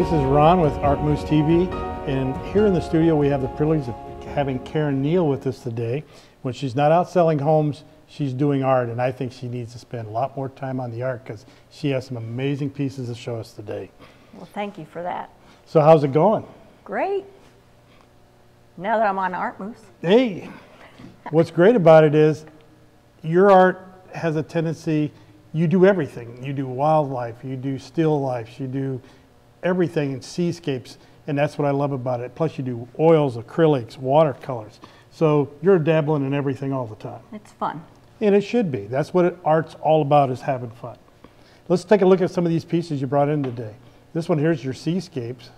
This is Ron with Art Moose TV, and here in the studio we have the privilege of having Karen Neal with us today. When she's not out selling homes, she's doing art, and I think she needs to spend a lot more time on the art because she has some amazing pieces to show us today. Well, thank you for that. So how's it going? Great. Now that I'm on Art Moose. Hey, what's great about it is your art has a tendency, you do everything. You do wildlife, you do still lifes, you do everything in seascapes, and that's what I love about it. Plus you do oils, acrylics, watercolors. So you're dabbling in everything all the time. It's fun. And it should be. That's what it, art's all about is having fun. Let's take a look at some of these pieces you brought in today. This one here is your seascapes.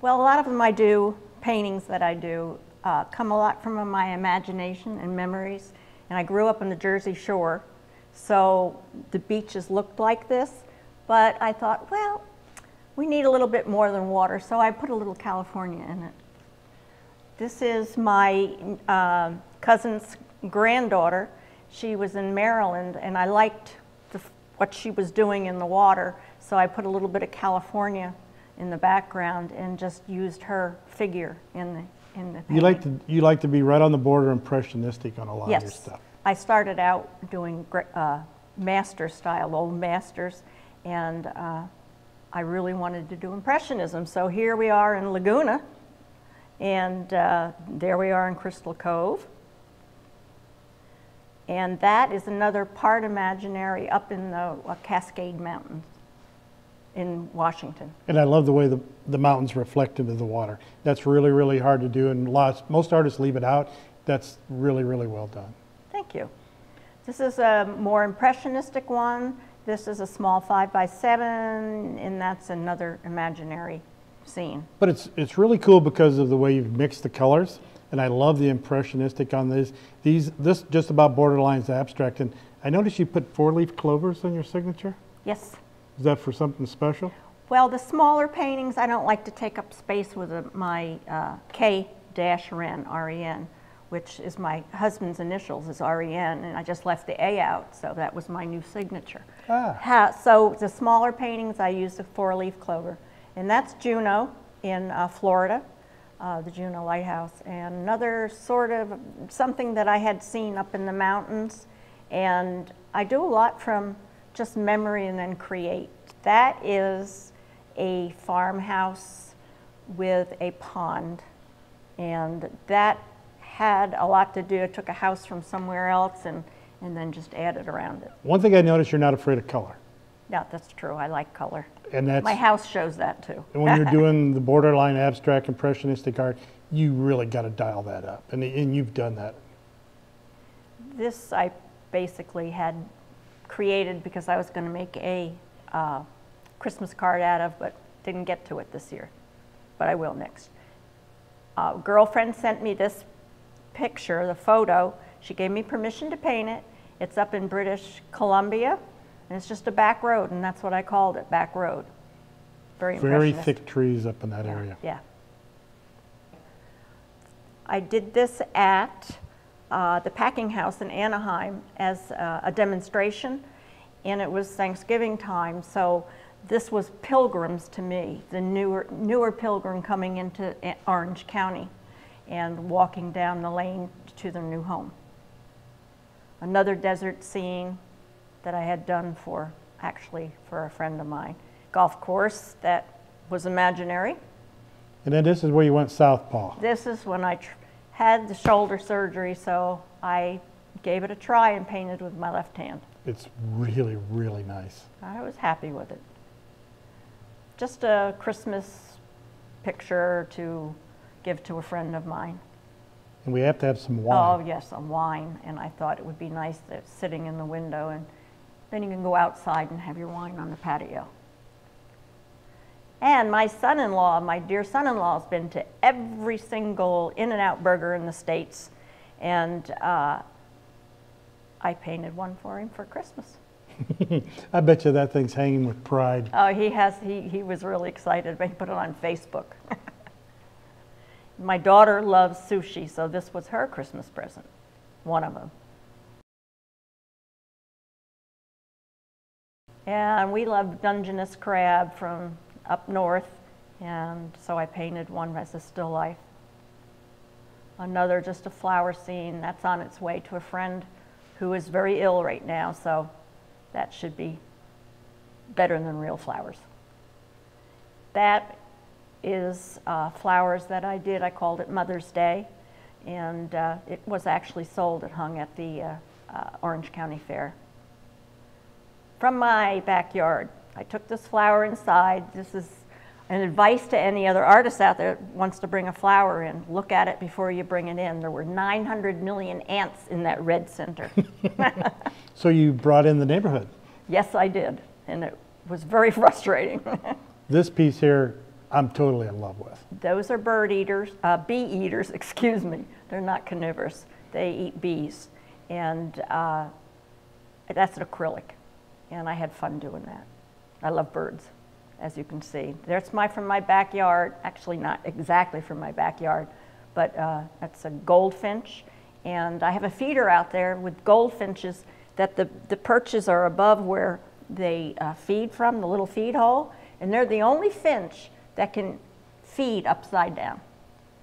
Well, a lot of them I do, paintings that I do, uh, come a lot from my imagination and memories. And I grew up on the Jersey Shore, so the beaches looked like this. But I thought, well, we need a little bit more than water, so I put a little California in it. This is my uh, cousin's granddaughter. She was in Maryland, and I liked the, what she was doing in the water, so I put a little bit of California in the background and just used her figure in the in the painting. You like to you like to be right on the border impressionistic on a lot yes. of your stuff. I started out doing uh, master style, old masters, and uh, I really wanted to do impressionism. So here we are in Laguna, and uh, there we are in Crystal Cove. And that is another part imaginary up in the uh, Cascade Mountains in Washington. And I love the way the, the mountains reflect into the water. That's really, really hard to do, and lots, most artists leave it out. That's really, really well done. Thank you. This is a more impressionistic one. This is a small five by seven, and that's another imaginary scene. But it's, it's really cool because of the way you've mixed the colors, and I love the impressionistic on this. These, this just about borderlines abstract, and I noticed you put four-leaf clovers on your signature. Yes. Is that for something special? Well, the smaller paintings, I don't like to take up space with my uh, K-Ren, R-E-N, which is my husband's initials is R-E-N, and I just left the A out, so that was my new signature. Ah. Ha, so the smaller paintings, I used a four-leaf clover, and that's Juno in uh, Florida, uh, the Juno Lighthouse, and another sort of something that I had seen up in the mountains, and I do a lot from just memory and then create. That is a farmhouse with a pond. And that had a lot to do. I took a house from somewhere else and, and then just added around it. One thing I noticed, you're not afraid of color. Yeah, that's true. I like color. And that's, My house shows that too. and when you're doing the borderline abstract impressionistic art, you really got to dial that up. And, and you've done that. This I basically had created because I was going to make a uh, Christmas card out of, but didn't get to it this year. But I will next. A girlfriend sent me this picture, the photo. She gave me permission to paint it. It's up in British Columbia, and it's just a back road, and that's what I called it, back road. Very Very thick trees up in that area. Yeah. I did this at uh, the packing house in Anaheim as uh, a demonstration, and it was Thanksgiving time, so this was pilgrims to me, the newer, newer pilgrim coming into Orange County and walking down the lane to their new home. Another desert scene that I had done for, actually, for a friend of mine. Golf course that was imaginary. And then this is where you went southpaw. This is when I tr- had the shoulder surgery, so I gave it a try and painted with my left hand. It's really, really nice. I was happy with it. Just a Christmas picture to give to a friend of mine. And we have to have some wine. Oh, yes, some wine, and I thought it would be nice that sitting in the window, and then you can go outside and have your wine on the patio. And my son-in-law, my dear son-in-law, has been to every single In-N-Out burger in the States, and uh, I painted one for him for Christmas. I bet you that thing's hanging with pride. Oh, he has, he, he was really excited, he put it on Facebook. my daughter loves sushi, so this was her Christmas present, one of them. And we love Dungeness crab from up north, And so I painted one as a still life. Another just a flower scene that's on its way to a friend who is very ill right now, so that should be better than real flowers. That is uh, flowers that I did. I called it Mother's Day, and uh, it was actually sold. It hung at the uh, uh, Orange County Fair. From my backyard, I took this flower inside. This is an advice to any other artist out there that wants to bring a flower in. Look at it before you bring it in. There were 900 million ants in that red center. So you brought in the neighborhood. yes, I did, and it was very frustrating. This piece here, I'm totally in love with. Those are bird eaters, uh, bee eaters, excuse me. They're not carnivorous. They eat bees. And uh, that's an acrylic. And I had fun doing that. I love birds, as you can see. There's my from my backyard. Actually, not exactly from my backyard, but uh, that's a goldfinch. And I have a feeder out there with goldfinches that the, the perches are above where they uh, feed from, the little feed hole. And they're the only finch that can feed upside down.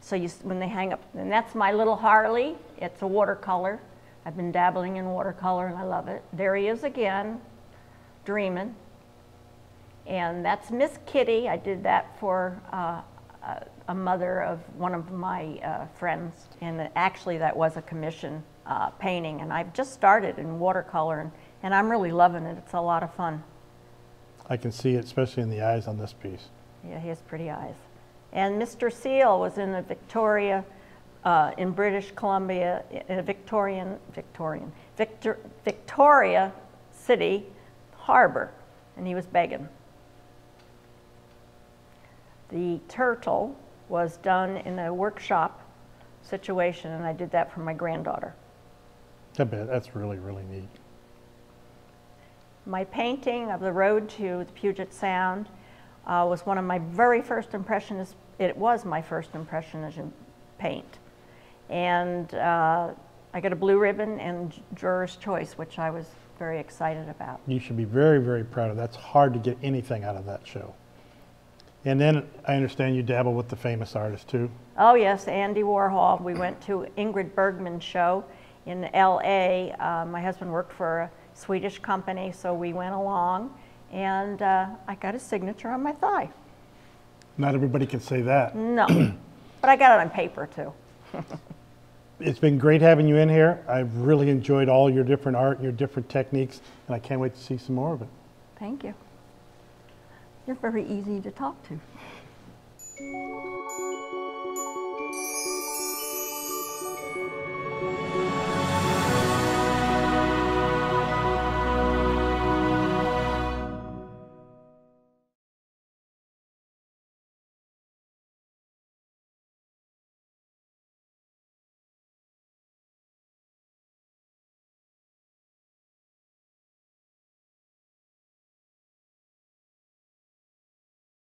So you, when they hang up, and that's my little Harley. It's a watercolor. I've been dabbling in watercolor and I love it. There he is again, dreaming. And that's Miss Kitty. I did that for uh, a, a mother of one of my uh, friends. And actually, that was a commission uh, painting. And I've just started in watercolor and, and I'm really loving it. It's a lot of fun. I can see it, especially in the eyes on this piece. Yeah, he has pretty eyes. And Mr. Seal was in the Victoria, uh, in British Columbia, in a Victorian, Victorian, Victor, Victoria City Harbor, and he was begging. The turtle was done in a workshop situation, and I did that for my granddaughter. I bet, that's really, really neat. My painting of the road to the Puget Sound uh, was one of my very first impressionist, it was my first impressionism paint. And uh, I got a blue ribbon and juror's choice, which I was very excited about. You should be very, very proud of. That's hard to get anything out of that show. And then I understand you dabble with the famous artists too. Oh yes, Andy Warhol. We went to Ingrid Bergman's show in L.A. Uh, my husband worked for a Swedish company, so we went along, and uh, I got a signature on my thigh. Not everybody can say that. No, but I got it on paper too. It's been great having you in here. I've really enjoyed all your different art and your different techniques, and I can't wait to see some more of it. Thank you. You're very easy to talk to.